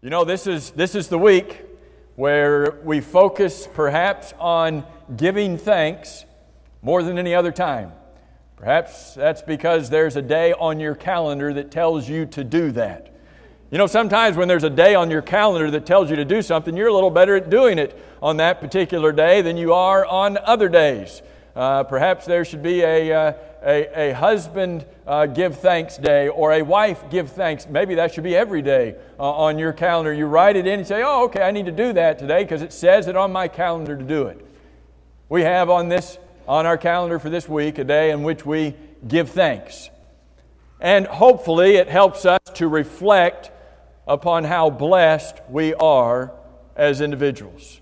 You know, this is, this is the week where we focus perhaps on giving thanks more than any other time. Perhaps that's because there's a day on your calendar that tells you to do that. You know, sometimes when there's a day on your calendar that tells you to do something, you're a little better at doing it on that particular day than you are on other days. Uh, perhaps there should be a, uh, a, a, husband uh, give thanks day or a wife give thanks. Maybe that should be every day uh, on your calendar. You write it in and say, oh, okay, I need to do that today because it says it on my calendar to do it. We have on this on our calendar for this week a day in which we give thanks. And hopefully it helps us to reflect upon how blessed we are as individuals.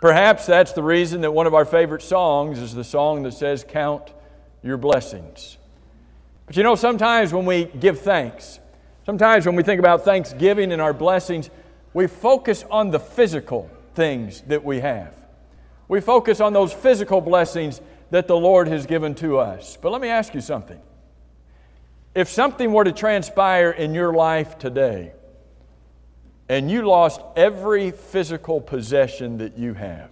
Perhaps that's the reason that one of our favorite songs is the song that says, Count your blessings. But you know, sometimes when we give thanks, sometimes when we think about thanksgiving and our blessings, we focus on the physical things that we have. We focus on those physical blessings that the Lord has given to us. But let me ask you something. If something were to transpire in your life today, and you lost every physical possession that you have,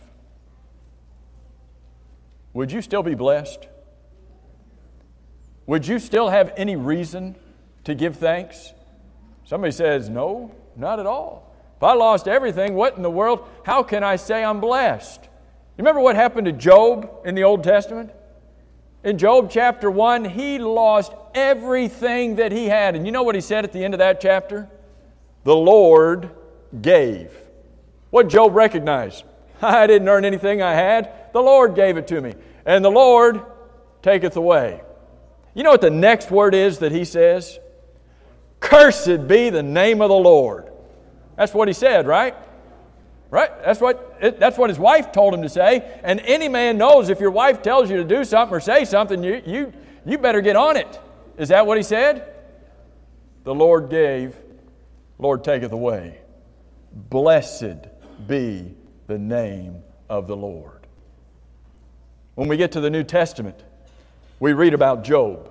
would you still be blessed? Would you still have any reason to give thanks? Somebody says, No, not at all. If I lost everything, what in the world? How can I say I'm blessed? You remember what happened to Job in the Old Testament? In Job chapter 1, he lost everything that he had. And you know what he said at the end of that chapter? The Lord gave. What Job recognized? I didn't earn anything I had. The Lord gave it to me. And the Lord taketh away. You know what the next word is that he says? Cursed be the name of the Lord. That's what he said, right? Right? That's what, it, that's what his wife told him to say. And any man knows if your wife tells you to do something or say something, you, you, you better get on it. Is that what he said? The Lord gave, Lord taketh away. Blessed be the name of the Lord. When we get to the New Testament, we read about Job.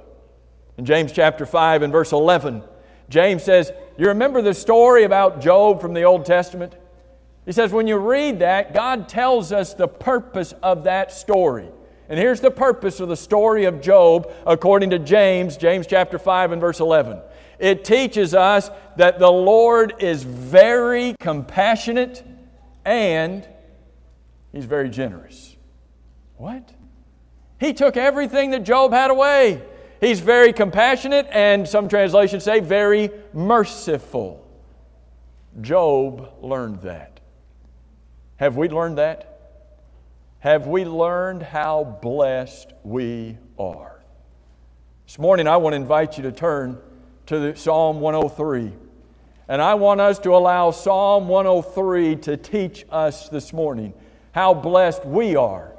In James chapter 5 and verse 11, James says, You remember the story about Job from the Old Testament? He says, When you read that, God tells us the purpose of that story. And here's the purpose of the story of Job according to James, James chapter 5 and verse 11. It teaches us that the Lord is very compassionate and He's very generous. What? He took everything that Job had away. He's very compassionate and some translations say very merciful. Job learned that. Have we learned that? Have we learned how blessed we are? This morning, I want to invite you to turn to Psalm 103. And I want us to allow Psalm 103 to teach us this morning how blessed we are,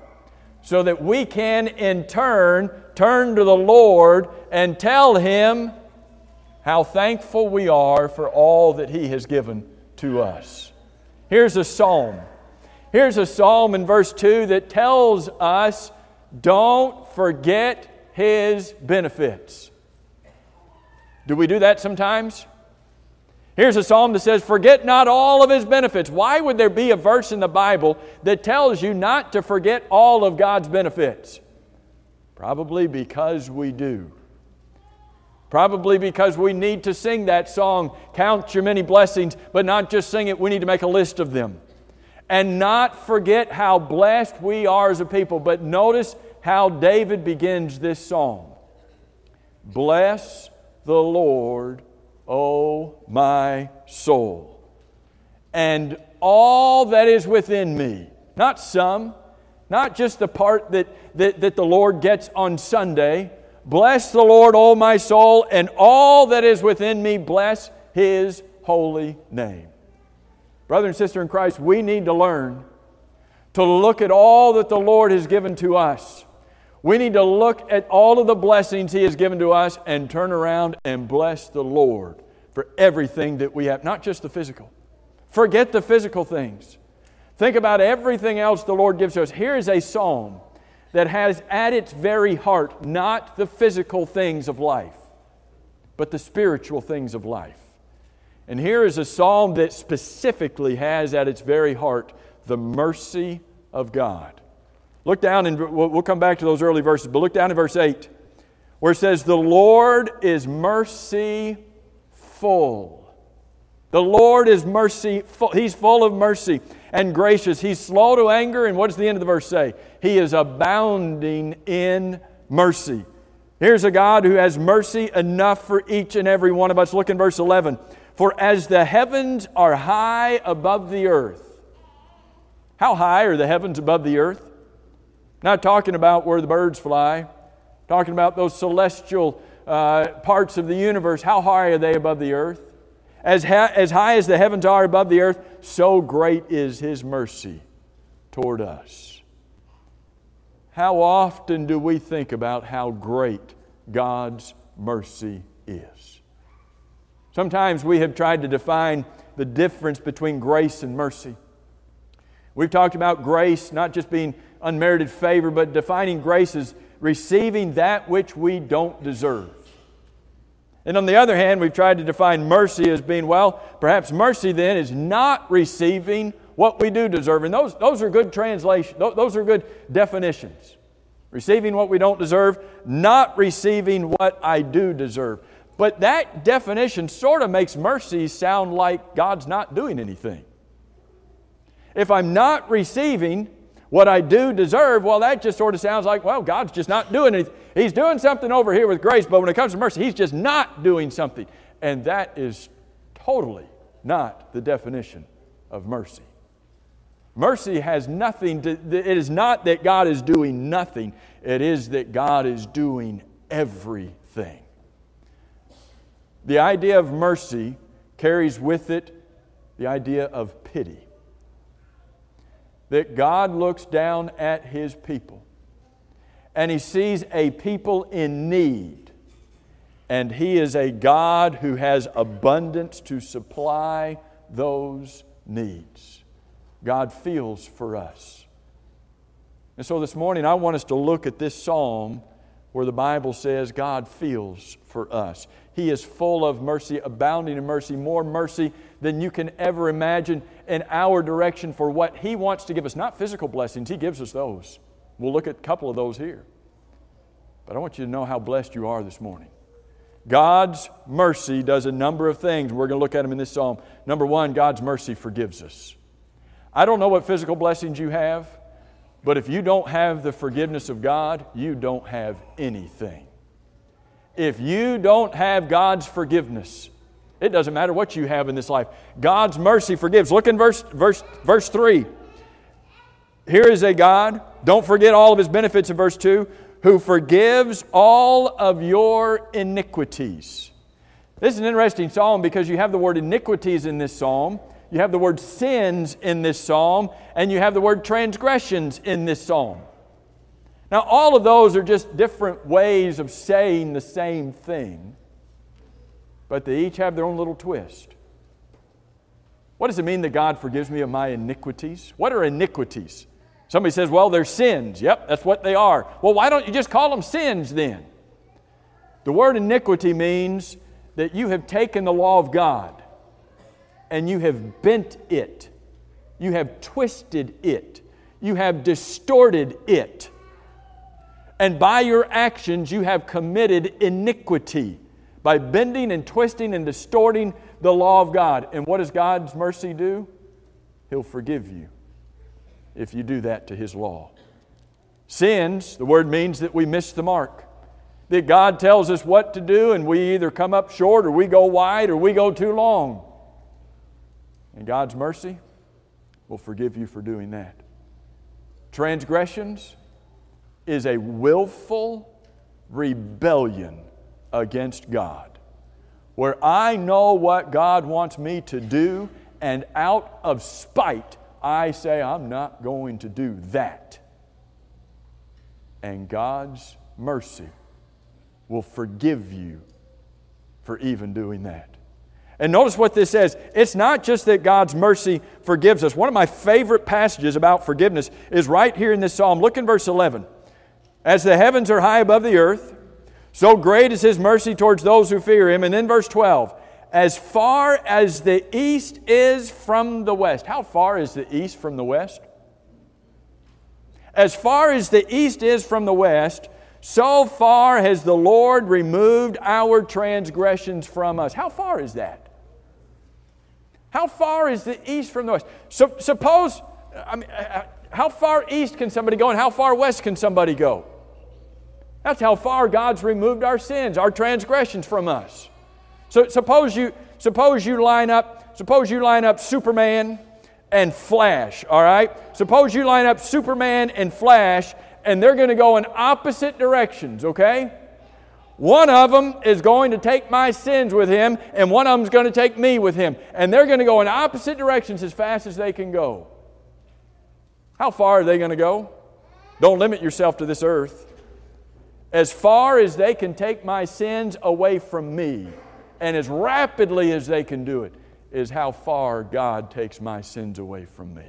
so that we can in turn turn to the Lord and tell Him how thankful we are for all that He has given to us. Here's a psalm. Here's a psalm in verse 2 that tells us don't forget His benefits. Do we do that sometimes? Here's a psalm that says, Forget not all of his benefits. Why would there be a verse in the Bible that tells you not to forget all of God's benefits? Probably because we do. Probably because we need to sing that song, Count Your Many Blessings, but not just sing it, we need to make a list of them. And not forget how blessed we are as a people. But notice how David begins this psalm Bless the Lord, O my soul, and all that is within me. Not some, not just the part that, that, that the Lord gets on Sunday. Bless the Lord, O my soul, and all that is within me, bless his holy name. Brother and sister in Christ, we need to learn to look at all that the Lord has given to us we need to look at all of the blessings He has given to us and turn around and bless the Lord for everything that we have, not just the physical. Forget the physical things. Think about everything else the Lord gives us. Here is a psalm that has at its very heart not the physical things of life, but the spiritual things of life. And here is a psalm that specifically has at its very heart the mercy of God. Look down, and we'll come back to those early verses, but look down in verse 8, where it says, The Lord is mercy full. The Lord is mercy, He's full of mercy and gracious. He's slow to anger, and what does the end of the verse say? He is abounding in mercy. Here's a God who has mercy enough for each and every one of us. Look in verse 11. For as the heavens are high above the earth, how high are the heavens above the earth? Not talking about where the birds fly, talking about those celestial uh, parts of the universe. How high are they above the earth? As, ha- as high as the heavens are above the earth, so great is His mercy toward us. How often do we think about how great God's mercy is? Sometimes we have tried to define the difference between grace and mercy. We've talked about grace not just being unmerited favor, but defining grace as receiving that which we don't deserve. And on the other hand, we've tried to define mercy as being, well, perhaps mercy then is not receiving what we do deserve. And those, those are good translations, those are good definitions. Receiving what we don't deserve, not receiving what I do deserve. But that definition sort of makes mercy sound like God's not doing anything. If I'm not receiving what I do deserve, well, that just sort of sounds like, well, God's just not doing anything. He's doing something over here with grace, but when it comes to mercy, He's just not doing something. And that is totally not the definition of mercy. Mercy has nothing to, it is not that God is doing nothing, it is that God is doing everything. The idea of mercy carries with it the idea of pity. That God looks down at His people and He sees a people in need, and He is a God who has abundance to supply those needs. God feels for us. And so this morning, I want us to look at this psalm where the Bible says God feels for us. He is full of mercy, abounding in mercy, more mercy than you can ever imagine in our direction for what He wants to give us. Not physical blessings, He gives us those. We'll look at a couple of those here. But I want you to know how blessed you are this morning. God's mercy does a number of things. We're going to look at them in this psalm. Number one, God's mercy forgives us. I don't know what physical blessings you have, but if you don't have the forgiveness of God, you don't have anything if you don't have God's forgiveness, it doesn't matter what you have in this life. God's mercy forgives. Look in verse, verse, verse 3. Here is a God, don't forget all of his benefits in verse 2, who forgives all of your iniquities. This is an interesting psalm because you have the word iniquities in this psalm, you have the word sins in this psalm, and you have the word transgressions in this psalm. Now, all of those are just different ways of saying the same thing, but they each have their own little twist. What does it mean that God forgives me of my iniquities? What are iniquities? Somebody says, well, they're sins. Yep, that's what they are. Well, why don't you just call them sins then? The word iniquity means that you have taken the law of God and you have bent it, you have twisted it, you have distorted it and by your actions you have committed iniquity by bending and twisting and distorting the law of God. And what does God's mercy do? He'll forgive you if you do that to His law. Sins, the word means that we miss the mark. That God tells us what to do, and we either come up short, or we go wide, or we go too long. And God's mercy will forgive you for doing that. Transgressions, is a willful rebellion against God, where I know what God wants me to do, and out of spite, I say, I'm not going to do that. And God's mercy will forgive you for even doing that. And notice what this says. It's not just that God's mercy forgives us. One of my favorite passages about forgiveness is right here in this psalm. Look in verse 11. As the heavens are high above the earth, so great is his mercy towards those who fear him. And then verse 12, as far as the east is from the west. How far is the east from the west? As far as the east is from the west, so far has the Lord removed our transgressions from us. How far is that? How far is the east from the west? So, suppose, I mean, uh, uh, how far east can somebody go and how far west can somebody go? That's how far God's removed our sins, our transgressions from us. So suppose you suppose you line up suppose you line up Superman and Flash, all right? Suppose you line up Superman and Flash and they're going to go in opposite directions, okay? One of them is going to take my sins with him, and one of them's going to take me with him. And they're going to go in opposite directions as fast as they can go. How far are they going to go? Don't limit yourself to this earth. As far as they can take my sins away from me, and as rapidly as they can do it, is how far God takes my sins away from me.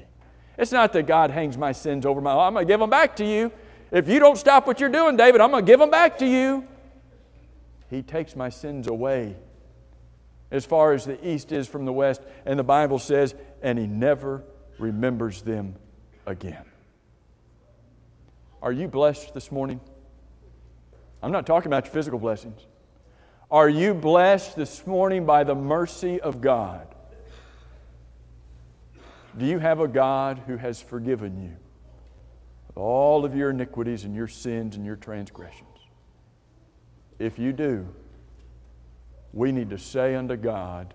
It's not that God hangs my sins over my I'm going to give them back to you. If you don't stop what you're doing, David, I'm going to give them back to you. He takes my sins away as far as the east is from the west. And the Bible says, and He never remembers them again. Are you blessed this morning? I'm not talking about your physical blessings. Are you blessed this morning by the mercy of God? Do you have a God who has forgiven you of all of your iniquities and your sins and your transgressions? If you do, we need to say unto God,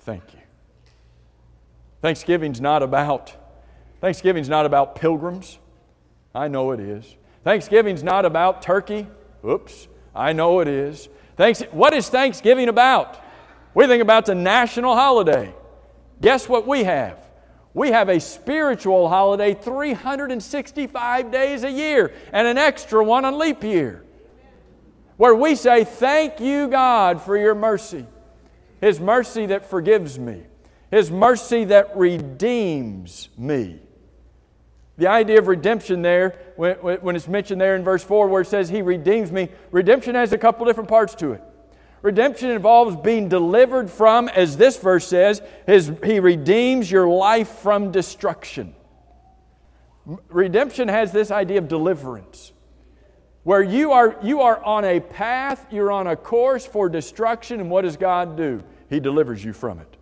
Thank you. Thanksgiving's not about Thanksgiving's not about pilgrims. I know it is. Thanksgiving's not about turkey. Oops, I know it is. Thanks, what is Thanksgiving about? We think about the national holiday. Guess what we have? We have a spiritual holiday 365 days a year and an extra one on leap year where we say, Thank you, God, for your mercy. His mercy that forgives me, His mercy that redeems me. The idea of redemption there, when, when it's mentioned there in verse 4 where it says, He redeems me, redemption has a couple different parts to it. Redemption involves being delivered from, as this verse says, his, He redeems your life from destruction. Redemption has this idea of deliverance where you are, you are on a path, you're on a course for destruction, and what does God do? He delivers you from it.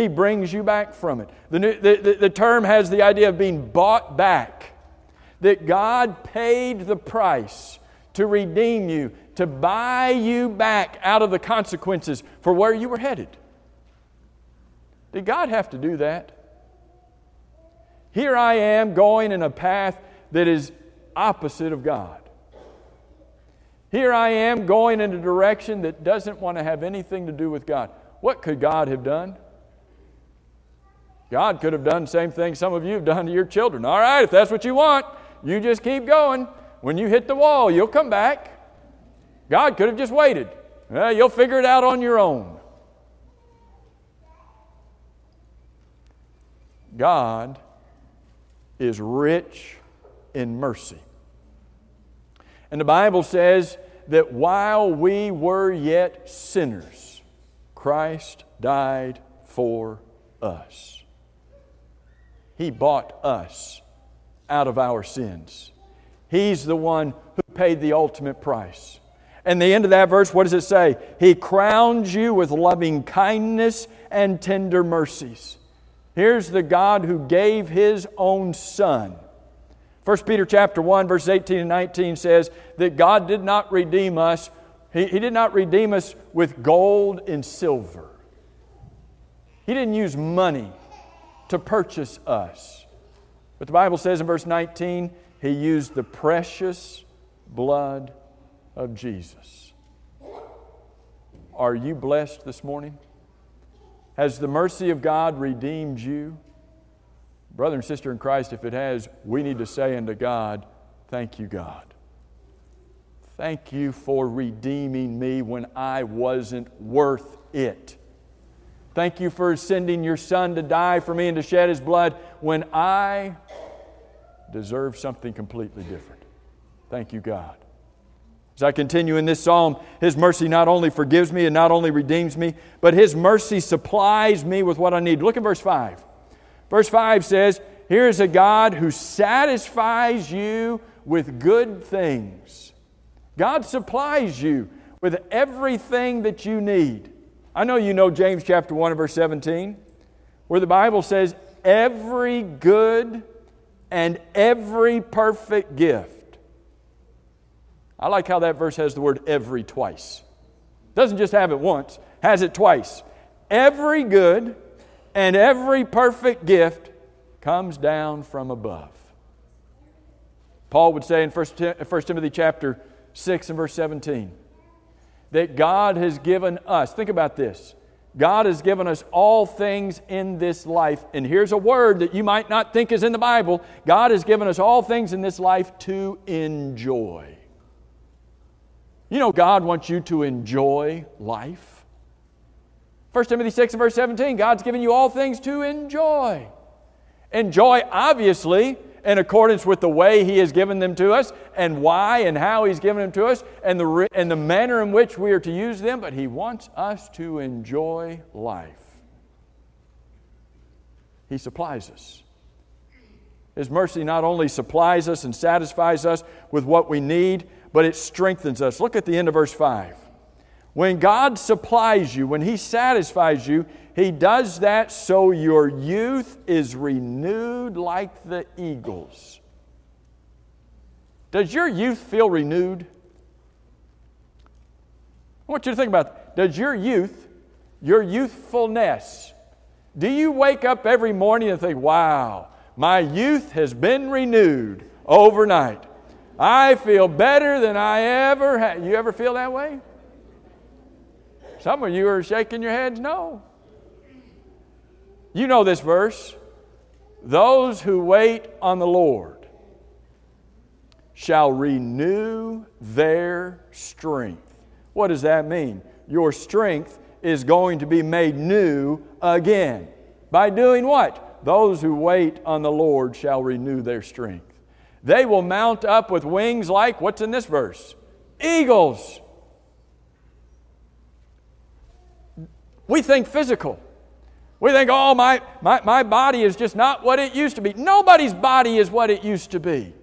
He brings you back from it. The, new, the, the, the term has the idea of being bought back, that God paid the price to redeem you, to buy you back out of the consequences for where you were headed. Did God have to do that? Here I am going in a path that is opposite of God. Here I am going in a direction that doesn't want to have anything to do with God. What could God have done? God could have done the same thing some of you have done to your children. All right, if that's what you want, you just keep going. When you hit the wall, you'll come back. God could have just waited. Well, you'll figure it out on your own. God is rich in mercy. And the Bible says that while we were yet sinners, Christ died for us. He bought us out of our sins. He's the one who paid the ultimate price. And the end of that verse, what does it say? He crowns you with loving kindness and tender mercies. Here's the God who gave His own Son 1 Peter chapter 1, verse 18 and 19 says that God did not redeem us, He, he did not redeem us with gold and silver. He didn't use money to purchase us. But the Bible says in verse 19, He used the precious blood of Jesus. Are you blessed this morning? Has the mercy of God redeemed you? Brother and sister in Christ, if it has, we need to say unto God, Thank you, God. Thank you for redeeming me when I wasn't worth it. Thank you for sending your Son to die for me and to shed his blood when I deserve something completely different. Thank you, God. As I continue in this psalm, His mercy not only forgives me and not only redeems me, but His mercy supplies me with what I need. Look at verse 5. Verse 5 says, Here is a God who satisfies you with good things. God supplies you with everything that you need. I know you know James chapter 1 verse 17, where the Bible says, Every good and every perfect gift I like how that verse has the word every twice. Doesn't just have it once, has it twice. Every good and every perfect gift comes down from above. Paul would say in 1 Timothy chapter 6 and verse 17 that God has given us, think about this. God has given us all things in this life. And here's a word that you might not think is in the Bible God has given us all things in this life to enjoy. You know, God wants you to enjoy life. 1 Timothy 6 and verse 17 God's given you all things to enjoy. Enjoy, obviously, in accordance with the way He has given them to us and why and how He's given them to us and the, and the manner in which we are to use them, but He wants us to enjoy life. He supplies us. His mercy not only supplies us and satisfies us with what we need, but it strengthens us. Look at the end of verse 5. When God supplies you, when He satisfies you, He does that so your youth is renewed like the eagles. Does your youth feel renewed? I want you to think about that. Does your youth, your youthfulness, do you wake up every morning and think, wow, my youth has been renewed overnight? I feel better than I ever had. You ever feel that way? Some of you are shaking your heads, no. You know this verse. Those who wait on the Lord shall renew their strength. What does that mean? Your strength is going to be made new again. By doing what? Those who wait on the Lord shall renew their strength. They will mount up with wings like, what's in this verse? Eagles. We think physical. We think, oh, my, my, my body is just not what it used to be. Nobody's body is what it used to be.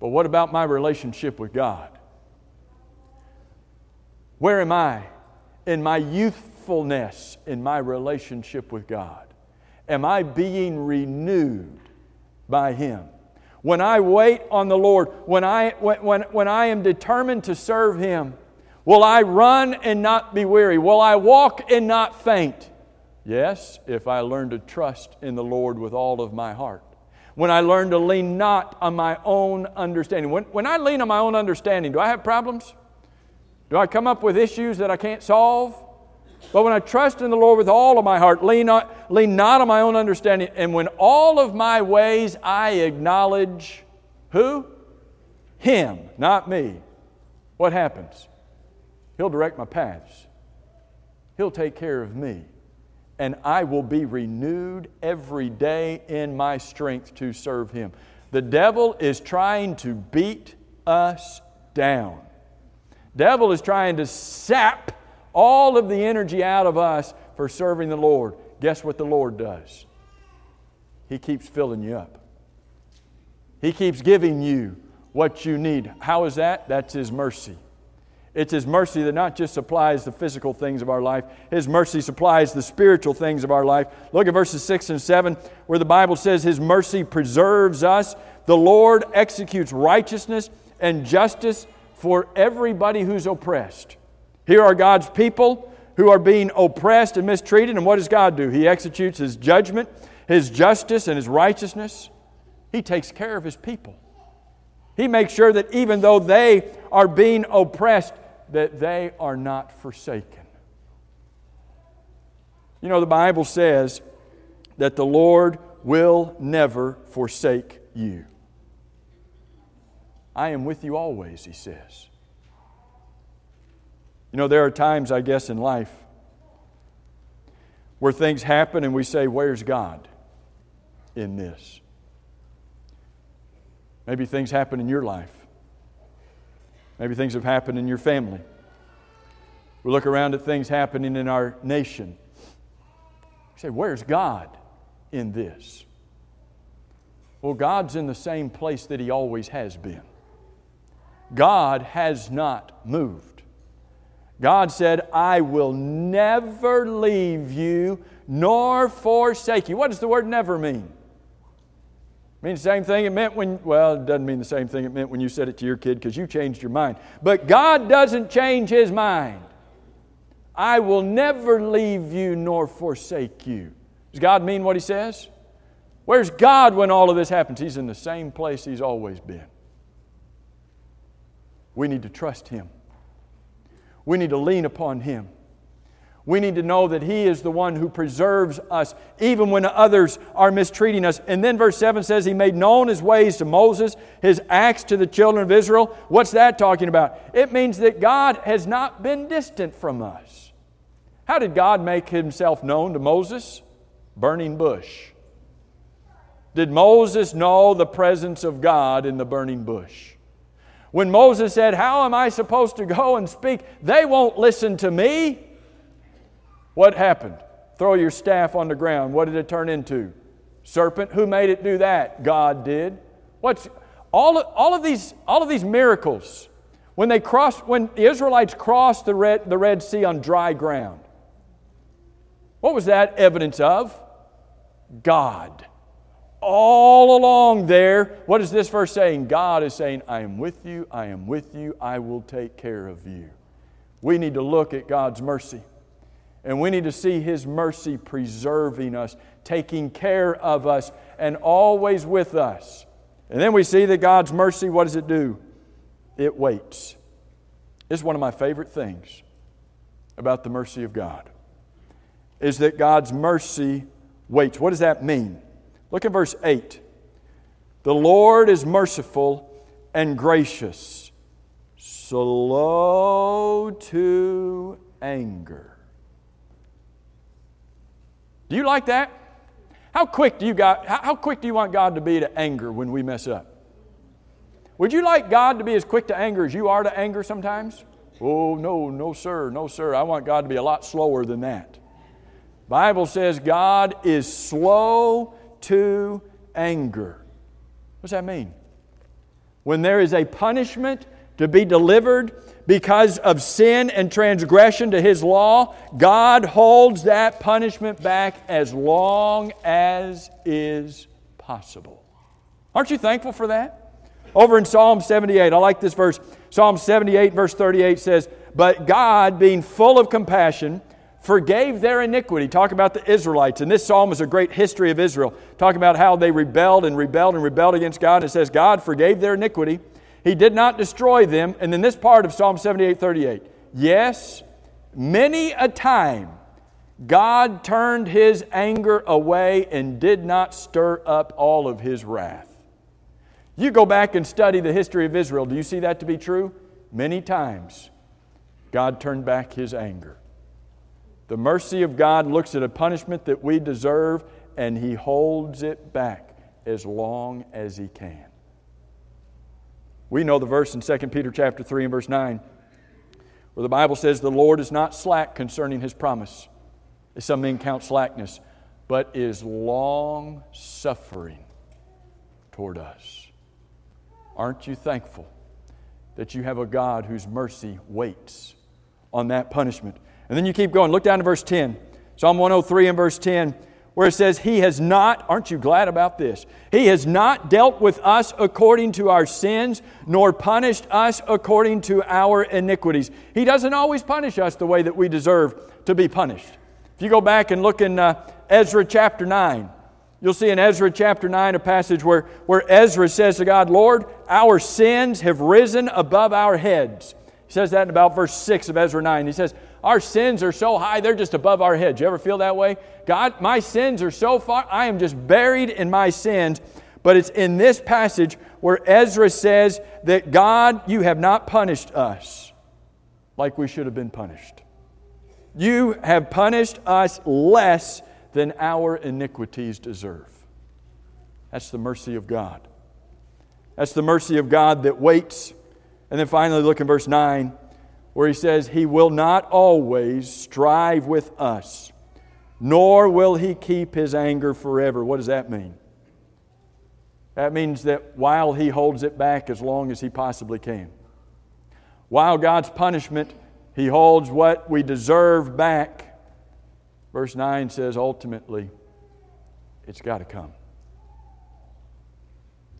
But what about my relationship with God? Where am I in my youthfulness in my relationship with God? Am I being renewed by Him. When I wait on the Lord, when I, when, when, when I am determined to serve Him, will I run and not be weary? Will I walk and not faint? Yes, if I learn to trust in the Lord with all of my heart. When I learn to lean not on my own understanding. When, when I lean on my own understanding, do I have problems? Do I come up with issues that I can't solve? But when I trust in the Lord with all of my heart, lean not, lean not on my own understanding, and when all of my ways I acknowledge who? Him, not me. What happens? He'll direct my paths. He'll take care of me. And I will be renewed every day in my strength to serve Him. The devil is trying to beat us down. Devil is trying to sap all of the energy out of us for serving the Lord. Guess what the Lord does? He keeps filling you up. He keeps giving you what you need. How is that? That's His mercy. It's His mercy that not just supplies the physical things of our life, His mercy supplies the spiritual things of our life. Look at verses 6 and 7, where the Bible says, His mercy preserves us. The Lord executes righteousness and justice for everybody who's oppressed. Here are God's people who are being oppressed and mistreated, and what does God do? He executes His judgment, His justice, and His righteousness. He takes care of His people. He makes sure that even though they are being oppressed, that they are not forsaken. You know, the Bible says that the Lord will never forsake you. I am with you always, he says. You know, there are times, I guess, in life where things happen and we say, Where's God in this? Maybe things happen in your life. Maybe things have happened in your family. We look around at things happening in our nation. We say, Where's God in this? Well, God's in the same place that He always has been. God has not moved. God said, I will never leave you nor forsake you. What does the word never mean? It means the same thing it meant when, well, it doesn't mean the same thing it meant when you said it to your kid because you changed your mind. But God doesn't change His mind. I will never leave you nor forsake you. Does God mean what He says? Where's God when all of this happens? He's in the same place He's always been. We need to trust Him. We need to lean upon Him. We need to know that He is the one who preserves us, even when others are mistreating us. And then verse 7 says, He made known His ways to Moses, His acts to the children of Israel. What's that talking about? It means that God has not been distant from us. How did God make Himself known to Moses? Burning bush. Did Moses know the presence of God in the burning bush? When Moses said, How am I supposed to go and speak? They won't listen to me. What happened? Throw your staff on the ground. What did it turn into? Serpent. Who made it do that? God did. What's all of, all of these all of these miracles when they crossed when the Israelites crossed the Red, the Red Sea on dry ground. What was that evidence of? God. All along there, what is this verse saying? God is saying, I am with you, I am with you, I will take care of you. We need to look at God's mercy. And we need to see His mercy preserving us, taking care of us, and always with us. And then we see that God's mercy, what does it do? It waits. This is one of my favorite things about the mercy of God, is that God's mercy waits. What does that mean? Look at verse 8. The Lord is merciful and gracious, slow to anger do you like that? How quick do you got, how quick do you want God to be to anger when we mess up? Would you like God to be as quick to anger as you are to anger sometimes? Oh, no, no, sir, no, sir. I want God to be a lot slower than that. Bible says God is slow to anger. What does that mean? When there is a punishment to be delivered, because of sin and transgression to His law, God holds that punishment back as long as is possible. Aren't you thankful for that? Over in Psalm 78, I like this verse. Psalm 78, verse 38 says, But God, being full of compassion, forgave their iniquity. Talk about the Israelites. And this psalm is a great history of Israel. Talk about how they rebelled and rebelled and rebelled against God. And it says, God forgave their iniquity he did not destroy them. And then this part of Psalm 78 38. Yes, many a time God turned his anger away and did not stir up all of his wrath. You go back and study the history of Israel. Do you see that to be true? Many times God turned back his anger. The mercy of God looks at a punishment that we deserve and he holds it back as long as he can. We know the verse in 2 Peter chapter 3 and verse 9 where the Bible says the Lord is not slack concerning his promise, as some men count slackness, but is long suffering toward us. Aren't you thankful that you have a God whose mercy waits on that punishment? And then you keep going. Look down to verse 10. Psalm 103 and verse 10 where it says, He has not, aren't you glad about this? He has not dealt with us according to our sins, nor punished us according to our iniquities. He doesn't always punish us the way that we deserve to be punished. If you go back and look in uh, Ezra chapter 9, you'll see in Ezra chapter 9 a passage where, where Ezra says to God, Lord, our sins have risen above our heads. He says that in about verse 6 of Ezra 9. He says, Our sins are so high, they're just above our heads. You ever feel that way? God, my sins are so far, I am just buried in my sins. But it's in this passage where Ezra says that God, you have not punished us like we should have been punished. You have punished us less than our iniquities deserve. That's the mercy of God. That's the mercy of God that waits And then finally, look in verse 9, where he says, He will not always strive with us, nor will he keep his anger forever. What does that mean? That means that while he holds it back as long as he possibly can, while God's punishment, he holds what we deserve back. Verse 9 says, ultimately, it's got to come.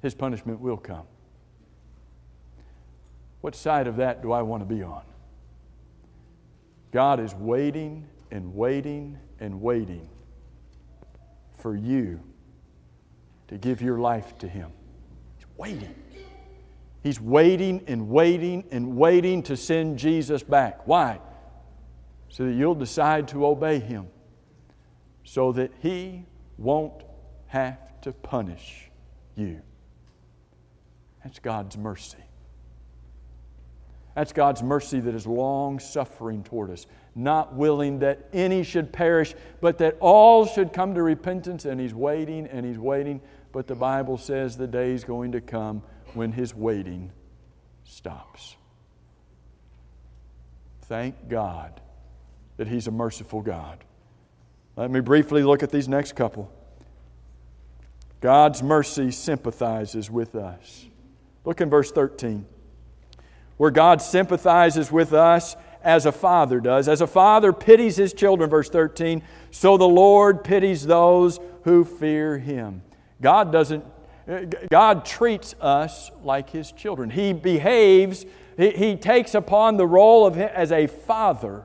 His punishment will come. What side of that do I want to be on? God is waiting and waiting and waiting for you to give your life to Him. He's waiting. He's waiting and waiting and waiting to send Jesus back. Why? So that you'll decide to obey Him, so that He won't have to punish you. That's God's mercy. That's God's mercy that is long suffering toward us, not willing that any should perish, but that all should come to repentance. And He's waiting and He's waiting. But the Bible says the day is going to come when His waiting stops. Thank God that He's a merciful God. Let me briefly look at these next couple. God's mercy sympathizes with us. Look in verse 13 where God sympathizes with us as a father does. As a father pities his children, verse 13, so the Lord pities those who fear him. God doesn't, God treats us like his children. He behaves, he, he takes upon the role of as a father,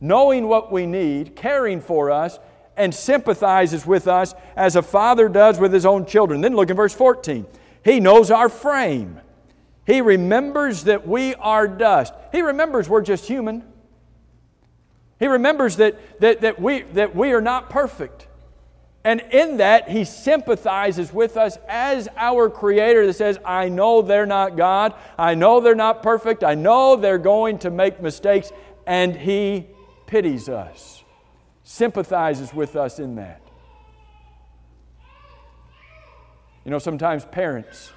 knowing what we need, caring for us, and sympathizes with us as a father does with his own children. Then look in verse 14. He knows our frame. He remembers that we are dust. He remembers we're just human. He remembers that, that, that, we, that we are not perfect. And in that, He sympathizes with us as our Creator that says, I know they're not God. I know they're not perfect. I know they're going to make mistakes. And He pities us, sympathizes with us in that. You know, sometimes parents,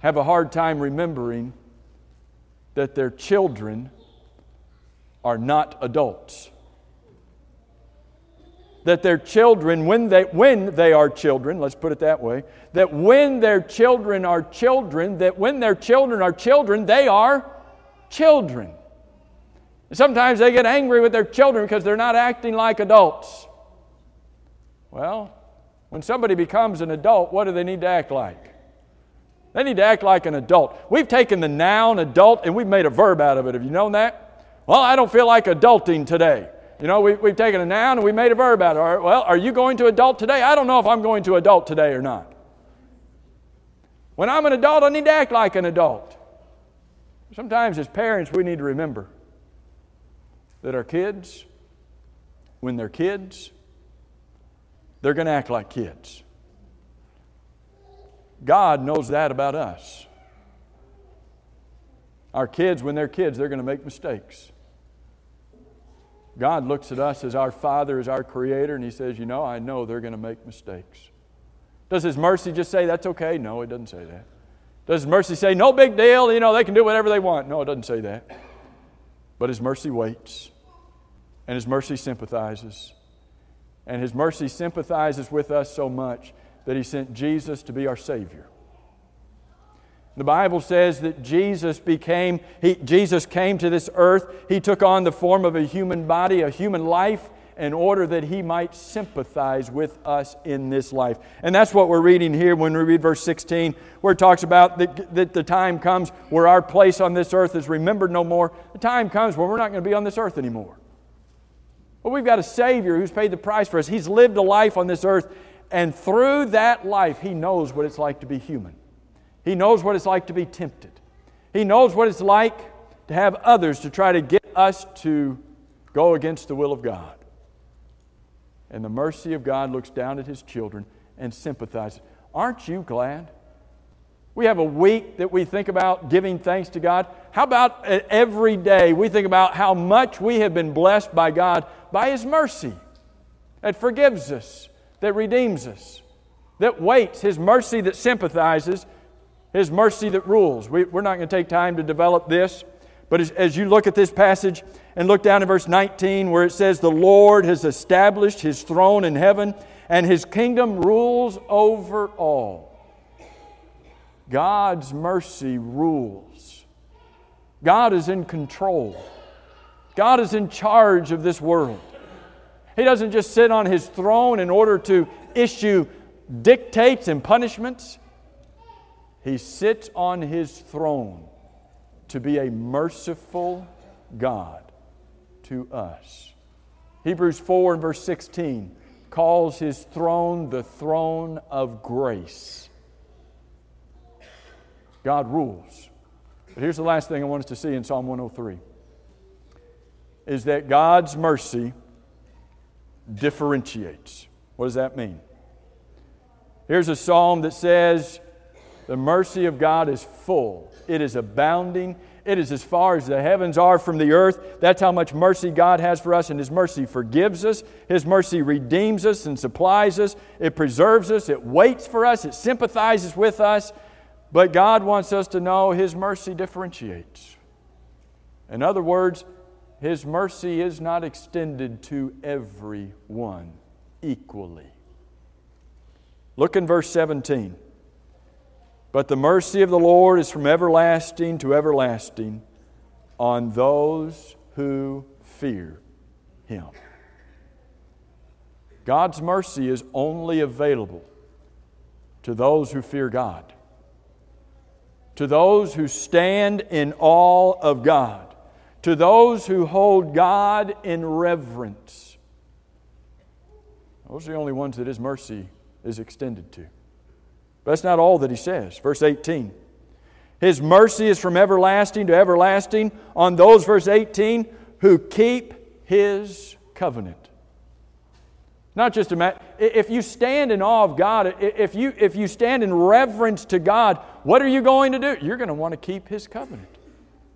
have a hard time remembering that their children are not adults. That their children, when they, when they are children, let's put it that way, that when their children are children, that when their children are children, they are children. sometimes they get angry with their children because they're not acting like adults. Well, when somebody becomes an adult, what do they need to act like? They need to act like an adult. We've taken the noun adult and we've made a verb out of it. Have you known that? Well, I don't feel like adulting today. You know, we, we've taken a noun and we made a verb out of it. Well, are you going to adult today? I don't know if I'm going to adult today or not. When I'm an adult, I need to act like an adult. Sometimes, as parents, we need to remember that our kids, when they're kids, they're going to act like kids. God knows that about us. Our kids, when they're kids, they're going to make mistakes. God looks at us as our Father, as our Creator, and He says, You know, I know they're going to make mistakes. Does His mercy just say, That's okay? No, it doesn't say that. Does His mercy say, No big deal, you know, they can do whatever they want? No, it doesn't say that. But His mercy waits, and His mercy sympathizes. And His mercy sympathizes with us so much that He sent Jesus to be our Savior. The Bible says that Jesus became, he, Jesus came to this earth. He took on the form of a human body, a human life, in order that he might sympathize with us in this life. And that's what we're reading here when we read verse 16, where it talks about that, that the time comes where our place on this earth is remembered no more. The time comes when we're not going to be on this earth anymore. But we've got a Savior who's paid the price for us. He's lived a life on this earth, and through that life, he knows what it's like to be human. He knows what it's like to be tempted. He knows what it's like to have others to try to get us to go against the will of God. And the mercy of God looks down at his children and sympathizes. Aren't you glad? We have a week that we think about giving thanks to God. How about every day we think about how much we have been blessed by God by His mercy that forgives us, that redeems us, that waits, His mercy that sympathizes, His mercy that rules. We, are not going to take time to develop this, but as, as you look at this passage and look down at verse 19 where it says, The Lord has established his throne in heaven, and his kingdom rules over all. God's mercy rules. God is in control. God is in charge of this world. He doesn't just sit on his throne in order to issue dictates and punishments. He sits on his throne to be a merciful God to us. Hebrews 4 and verse 16 calls his throne the throne of grace. God rules. But here's the last thing I want us to see in Psalm 103 is that God's mercy differentiates. What does that mean? Here's a psalm that says, The mercy of God is full, it is abounding, it is as far as the heavens are from the earth. That's how much mercy God has for us, and His mercy forgives us. His mercy redeems us and supplies us. It preserves us. It waits for us. It sympathizes with us. But God wants us to know His mercy differentiates. In other words, His mercy is not extended to everyone equally. Look in verse 17. But the mercy of the Lord is from everlasting to everlasting on those who fear Him. God's mercy is only available to those who fear God, to those who stand in awe of God, to those who hold God in reverence. Those are the only ones that His mercy is extended to. But that's not all that he says. Verse 18 His mercy is from everlasting to everlasting on those, verse 18, who keep his covenant. Not just a matter, if you stand in awe of God, if you, if you stand in reverence to God, what are you going to do? You're going to want to keep His covenant.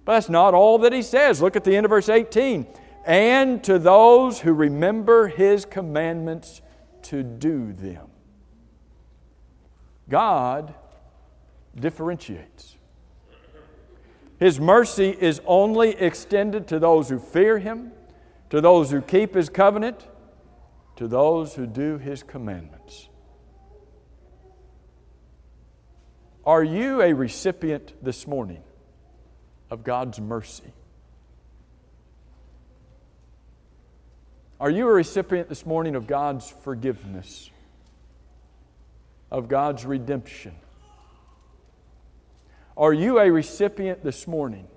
But that's not all that He says. Look at the end of verse 18. And to those who remember His commandments to do them. God differentiates. His mercy is only extended to those who fear Him, to those who keep His covenant, to those who do His commandments. Are you a recipient this morning of God's mercy? Are you a recipient this morning of God's forgiveness? of God's redemption? Are you a recipient this morning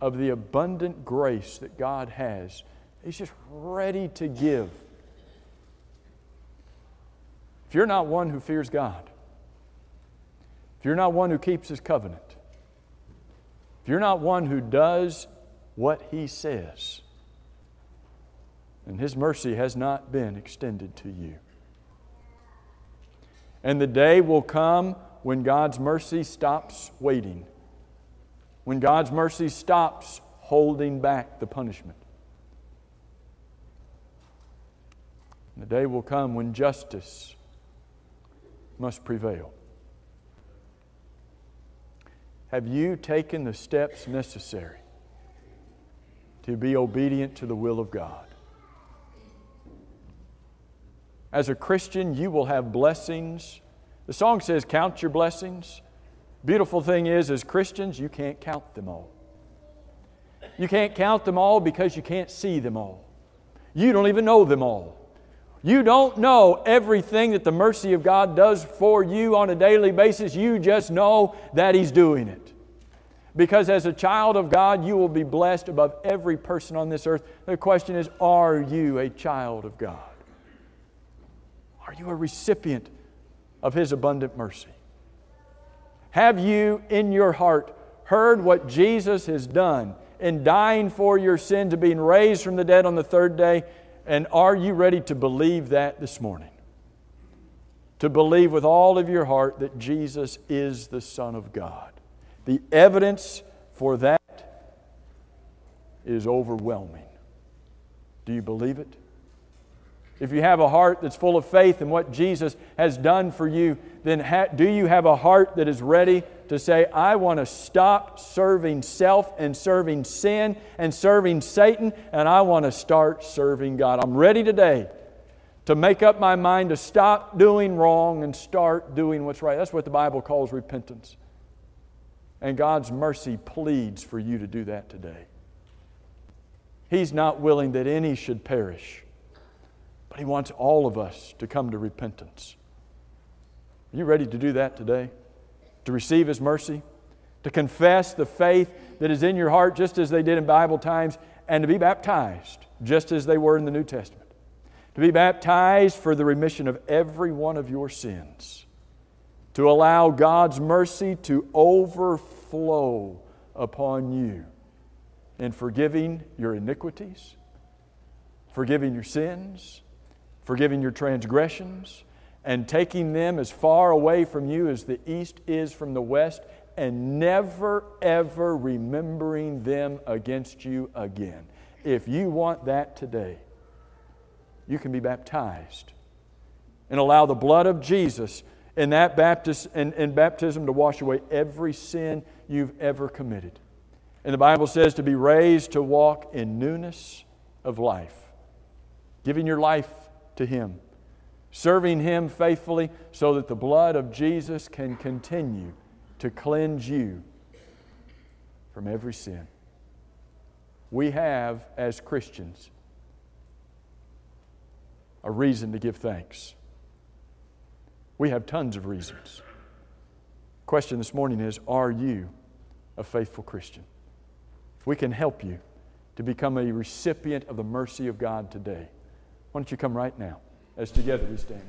of the abundant grace that God has? He's just ready to give. If you're not one who fears God, if you're not one who keeps His covenant, if you're not one who does what He says, then His mercy has not been extended to you. And the day will come when God's mercy stops waiting, when God's mercy stops holding back the punishment. And the day will come when justice must prevail. Have you taken the steps necessary to be obedient to the will of God? As a Christian, you will have blessings. The song says, Count your blessings. Beautiful thing is, as Christians, you can't count them all. You can't count them all because you can't see them all. You don't even know them all. You don't know everything that the mercy of God does for you on a daily basis. You just know that He's doing it. Because as a child of God, you will be blessed above every person on this earth. The question is are you a child of God? Are you a recipient of His abundant mercy? Have you in your heart heard what Jesus has done in dying for your sins and being raised from the dead on the third day? And are you ready to believe that this morning? To believe with all of your heart that Jesus is the Son of God. The evidence for that is overwhelming. Do you believe it? If you have a heart that's full of faith in what Jesus has done for you, then ha- do you have a heart that is ready to say, I want to stop serving self and serving sin and serving Satan, and I want to start serving God? I'm ready today to make up my mind to stop doing wrong and start doing what's right. That's what the Bible calls repentance. And God's mercy pleads for you to do that today. He's not willing that any should perish but He wants all of us to come to repentance. Are you ready to do that today? To receive His mercy? To confess the faith that is in your heart, just as they did in Bible times, and to be baptized, just as they were in the New Testament. To be baptized for the remission of every one of your sins. To allow God's mercy to overflow upon you in forgiving your iniquities, forgiving your sins, forgiving your transgressions, and taking them as far away from you as the east is from the west, and never, ever remembering them against you again. If you want that today, you can be baptized and allow the blood of Jesus in that baptist, in, in baptism to wash away every sin you've ever committed. And the Bible says to be raised to walk in newness of life, giving your life to Him, serving Him faithfully so that the blood of Jesus can continue to cleanse you from every sin. We have, as Christians, a reason to give thanks. We have tons of reasons. Question this morning is Are you a faithful Christian? If we can help you to become a recipient of the mercy of God today, why don't you come right now as together we stand?